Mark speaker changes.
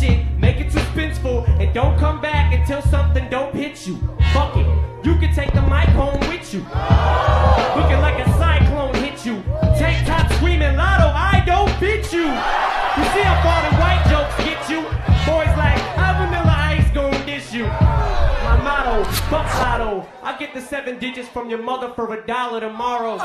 Speaker 1: shit, make it suspenseful, and don't come back until something dope hits you. Fuck it, you can take the mic home with you. Looking like a cyclone hit you. Tank top screaming lotto, I don't fit you. You see how far the white jokes get you? Boys like, I'm Vanilla ice gonna diss you. My motto, fuck lotto. I get the seven digits from your mother for a dollar tomorrow.